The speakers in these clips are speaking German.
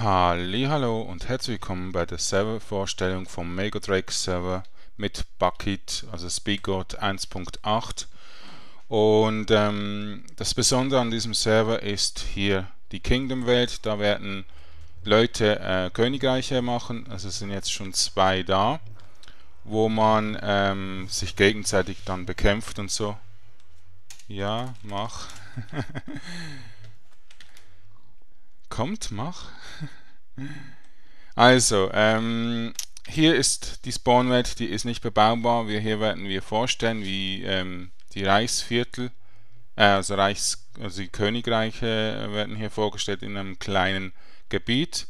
Hallo und herzlich willkommen bei der Servervorstellung vom Megadrake Server mit Bucket, also Speedgoat 1.8 und ähm, das Besondere an diesem Server ist hier die Kingdom-Welt, da werden Leute äh, Königreiche machen, also sind jetzt schon zwei da, wo man ähm, sich gegenseitig dann bekämpft und so. Ja, mach. Kommt, mach. Also, ähm, hier ist die Spawnwelt, die ist nicht bebaubar. Wir, hier werden wir vorstellen, wie ähm, die Reichsviertel, äh, also, Reichs, also die Königreiche werden hier vorgestellt in einem kleinen Gebiet.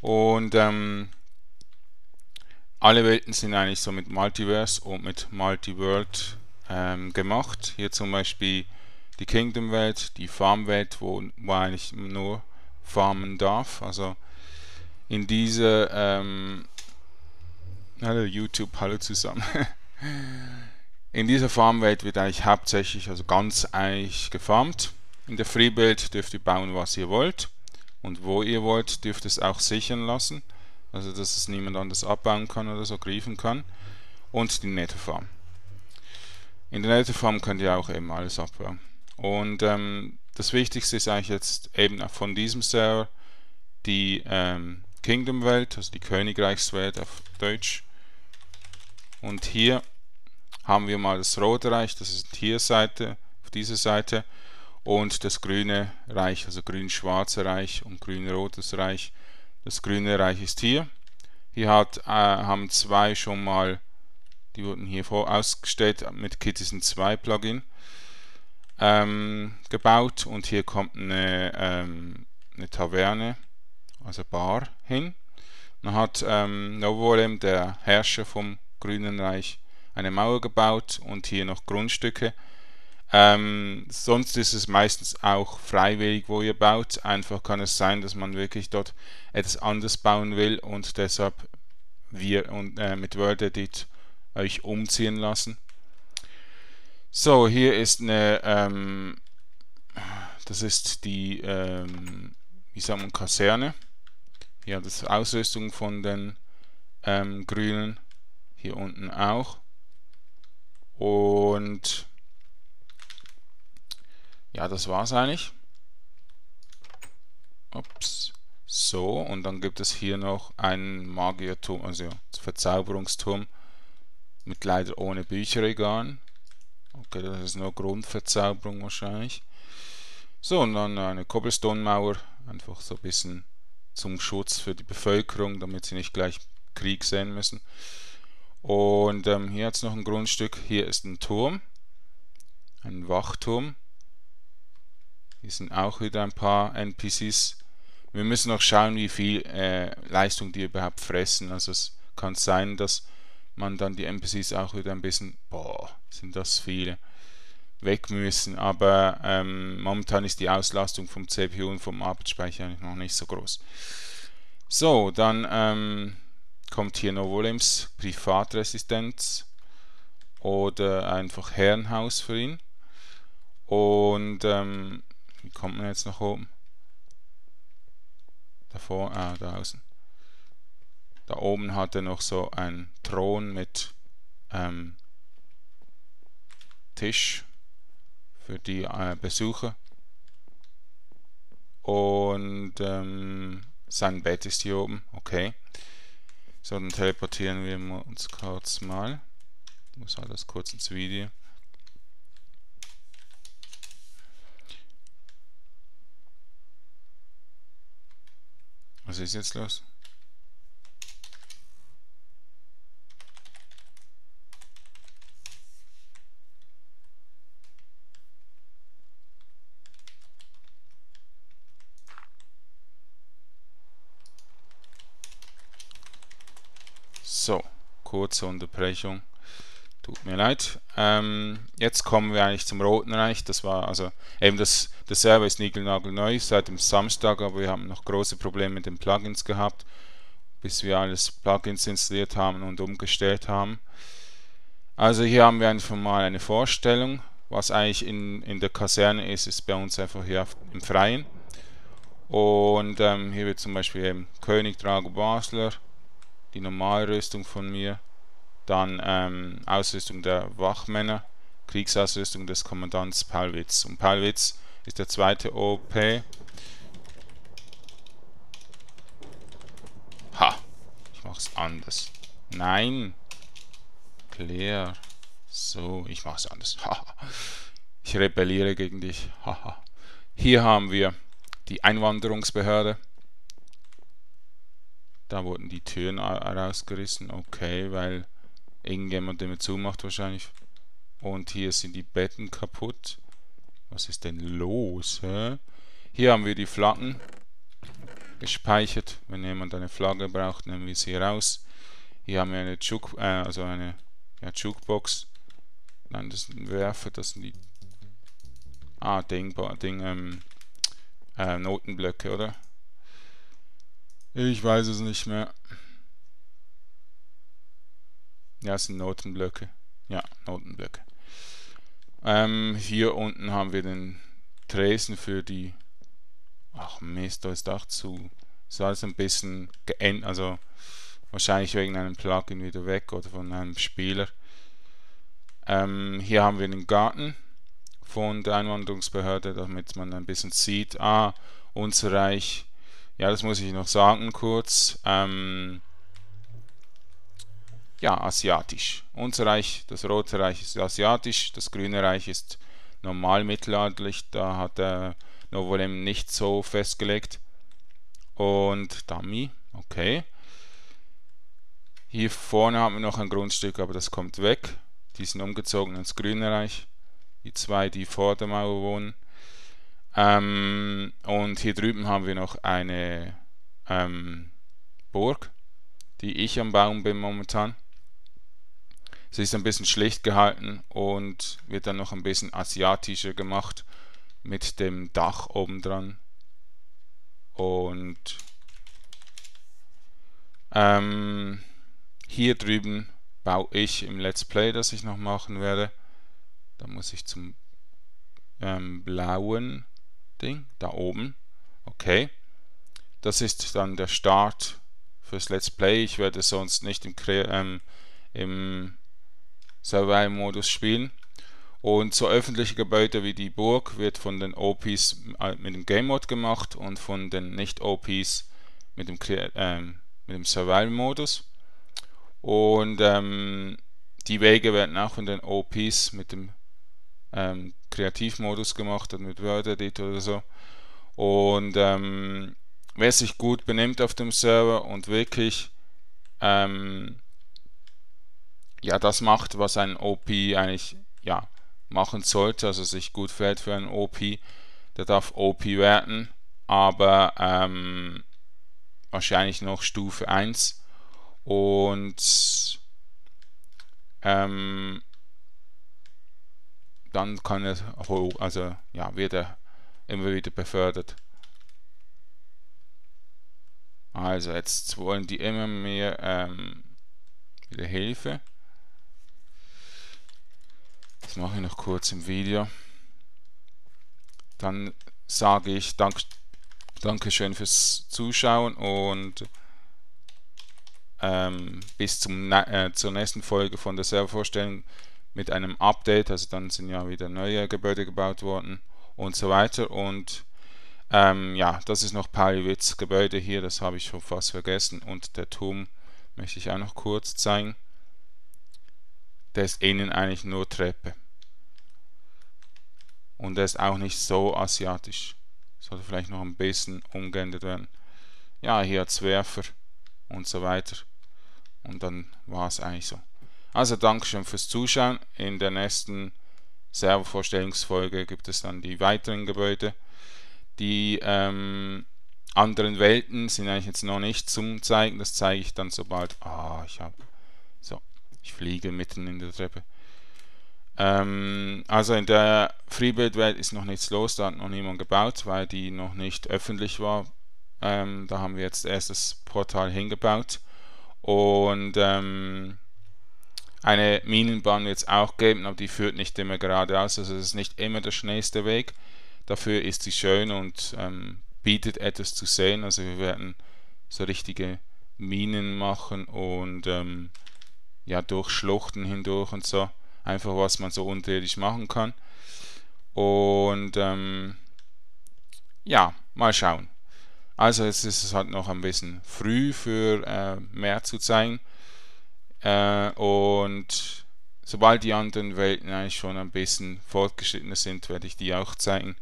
Und ähm, alle Welten sind eigentlich so mit Multiverse und mit Multiworld ähm, gemacht. Hier zum Beispiel die Kingdom-Welt, die Farm-Welt, wo man eigentlich nur farmen darf. Also in diese ähm, hallo YouTube, hallo zusammen. in dieser Farmwelt wird eigentlich hauptsächlich, also ganz eigentlich gefarmt. In der Freebuild dürft ihr bauen, was ihr wollt. Und wo ihr wollt, dürft ihr es auch sichern lassen. Also dass es niemand anders abbauen kann oder so griefen kann. Und die Nettofarm. In der Nettofarm könnt ihr auch eben alles abbauen. Und ähm, das Wichtigste ist eigentlich jetzt eben von diesem Server die ähm, Kingdom-Welt, also die Königreichswelt auf Deutsch. Und hier haben wir mal das rote Reich, das ist hier Seite, auf dieser Seite, und das grüne Reich, also grün-schwarze Reich und grün-rotes Reich. Das grüne Reich ist hier. Hier hat, äh, haben zwei schon mal, die wurden hier vor ausgestellt mit Citizen 2 Plugin ähm, gebaut und hier kommt eine, ähm, eine Taverne also Bar, hin. Dann hat ähm, Novolem, der Herrscher vom Grünen Reich, eine Mauer gebaut und hier noch Grundstücke. Ähm, sonst ist es meistens auch freiwillig, wo ihr baut. Einfach kann es sein, dass man wirklich dort etwas anderes bauen will und deshalb wir und, äh, mit World Edit euch umziehen lassen. So, hier ist eine, ähm, das ist die, ähm, wie sagen wir, Kaserne ja, das Ausrüstung von den ähm, Grünen hier unten auch. Und ja, das war es eigentlich. Ups. So, und dann gibt es hier noch einen Magierturm, also Verzauberungsturm mit leider ohne Bücherregal. Okay, das ist nur Grundverzauberung wahrscheinlich. So, und dann eine Cobblestone-Mauer, einfach so ein bisschen zum Schutz für die Bevölkerung, damit sie nicht gleich Krieg sehen müssen. Und ähm, hier hat es noch ein Grundstück. Hier ist ein Turm, ein Wachturm. Hier sind auch wieder ein paar NPCs. Wir müssen noch schauen, wie viel äh, Leistung die überhaupt fressen. Also es kann sein, dass man dann die NPCs auch wieder ein bisschen, boah, sind das viele, weg müssen. Aber ähm, momentan ist die Auslastung vom CPU und vom Arbeitsspeicher noch nicht so groß. So, dann ähm, kommt hier noch Wolems Privatresistenz oder einfach Herrenhaus für ihn. Und ähm, wie kommt man jetzt nach oben? Davor, ah, da außen. Da oben hat er noch so einen Thron mit ähm, Tisch für die äh, Besucher. Und ähm, sein Bett ist hier oben. Okay. So, dann teleportieren wir uns kurz mal. Ich muss alles kurz ins Video. Was ist jetzt los? So, kurze Unterbrechung. Tut mir leid. Ähm, jetzt kommen wir eigentlich zum Roten Reich. Das war also eben das, der Server ist neu seit dem Samstag, aber wir haben noch große Probleme mit den Plugins gehabt, bis wir alles Plugins installiert haben und umgestellt haben. Also hier haben wir einfach mal eine Vorstellung. Was eigentlich in, in der Kaserne ist, ist bei uns einfach hier im Freien. Und ähm, hier wird zum Beispiel eben König Drago Basler, die Normalrüstung von mir, dann ähm, Ausrüstung der Wachmänner, Kriegsausrüstung des Kommandants Paulwitz. Und Paulwitz ist der zweite OP. Ha, ich mach's anders. Nein. Claire. So, ich mach's anders. Haha. ich rebelliere gegen dich. Haha. Hier haben wir die Einwanderungsbehörde. Da wurden die Türen rausgerissen. Okay, weil irgendjemand immer zumacht wahrscheinlich. Und hier sind die Betten kaputt. Was ist denn los? Hä? Hier haben wir die Flaggen gespeichert. Wenn jemand eine Flagge braucht, nehmen wir sie raus. Hier haben wir eine Juke, äh, also eine ja, Jukebox. Nein, das ein Werfer, das sind die Ah, Ding, Ding, ähm, äh, Notenblöcke, oder? Ich weiß es nicht mehr. Ja, es sind Notenblöcke. Ja, Notenblöcke. Ähm, hier unten haben wir den Tresen für die. Ach Mist, da ist auch zu. Ist alles ein bisschen geändert, also wahrscheinlich wegen einem Plugin wieder weg oder von einem Spieler. Ähm, hier haben wir den Garten von der Einwanderungsbehörde, damit man ein bisschen sieht, ah, unser Reich, ja, das muss ich noch sagen kurz, ähm, ja, asiatisch. Unser Reich, das Rote Reich ist asiatisch, das Grüne Reich ist normal mittelalterlich, da hat der Novolem nicht so festgelegt. Und Dummy, okay. Hier vorne haben wir noch ein Grundstück, aber das kommt weg. Die sind umgezogen ins Grüne Reich die zwei, die vor der Mauer wohnen. Ähm, und hier drüben haben wir noch eine ähm, Burg, die ich am Baum bin momentan. Sie ist ein bisschen schlicht gehalten und wird dann noch ein bisschen asiatischer gemacht mit dem Dach oben dran. Und ähm, hier drüben baue ich im Let's Play, das ich noch machen werde, da muss ich zum ähm, blauen Ding, da oben. Okay. Das ist dann der Start fürs Let's Play. Ich werde sonst nicht im, ähm, im Survival-Modus spielen. Und so öffentliche Gebäude wie die Burg wird von den OPs äh, mit dem Game Mode gemacht und von den Nicht-OPs mit dem, ähm, dem Survival-Modus. Und ähm, die Wege werden auch von den OPs mit dem ähm, Kreativmodus gemacht hat mit Word Edit oder so. Und ähm, wer sich gut benimmt auf dem Server und wirklich ähm, ja das macht, was ein OP eigentlich ja machen sollte, also sich gut fällt für einen OP, der darf OP werden, aber ähm, wahrscheinlich noch Stufe 1 und ähm, dann kann er hoch, also ja, wird er immer wieder befördert. Also jetzt wollen die immer mehr ähm, wieder Hilfe. Das mache ich noch kurz im Video. Dann sage ich Dank, Dankeschön fürs Zuschauen und ähm, bis zum, äh, zur nächsten Folge von der Servervorstellung mit einem Update, also dann sind ja wieder neue Gebäude gebaut worden und so weiter. Und ähm, ja, das ist noch Paliwitz Gebäude hier, das habe ich schon fast vergessen. Und der Turm möchte ich auch noch kurz zeigen. Der ist innen eigentlich nur Treppe. Und der ist auch nicht so asiatisch. Sollte vielleicht noch ein bisschen umgeändert werden. Ja, hier hat Werfer und so weiter. Und dann war es eigentlich so. Also Dankeschön fürs Zuschauen. In der nächsten Servervorstellungsfolge gibt es dann die weiteren Gebäude. Die ähm, anderen Welten sind eigentlich jetzt noch nicht zum Zeigen. Das zeige ich dann sobald. Ah, ich habe. So, ich fliege mitten in der Treppe. Ähm, also in der Freebuild-Welt ist noch nichts los. Da hat noch niemand gebaut, weil die noch nicht öffentlich war. Ähm, da haben wir jetzt erst das Portal hingebaut. Und ähm, eine Minenbahn es auch geben, aber die führt nicht immer geradeaus, also es ist nicht immer der schnellste Weg. Dafür ist sie schön und ähm, bietet etwas zu sehen. Also wir werden so richtige Minen machen und ähm, ja durch Schluchten hindurch und so. Einfach was man so unterirdisch machen kann. Und ähm, ja, mal schauen. Also es ist halt noch ein bisschen früh für äh, mehr zu zeigen. Äh, und sobald die anderen Welten eigentlich schon ein bisschen fortgeschrittener sind, werde ich die auch zeigen.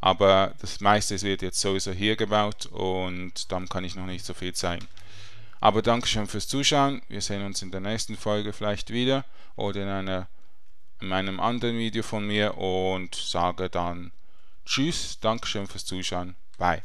Aber das meiste wird jetzt sowieso hier gebaut und dann kann ich noch nicht so viel zeigen. Aber Dankeschön fürs Zuschauen. Wir sehen uns in der nächsten Folge vielleicht wieder oder in, einer, in einem anderen Video von mir und sage dann Tschüss. Dankeschön fürs Zuschauen. Bye.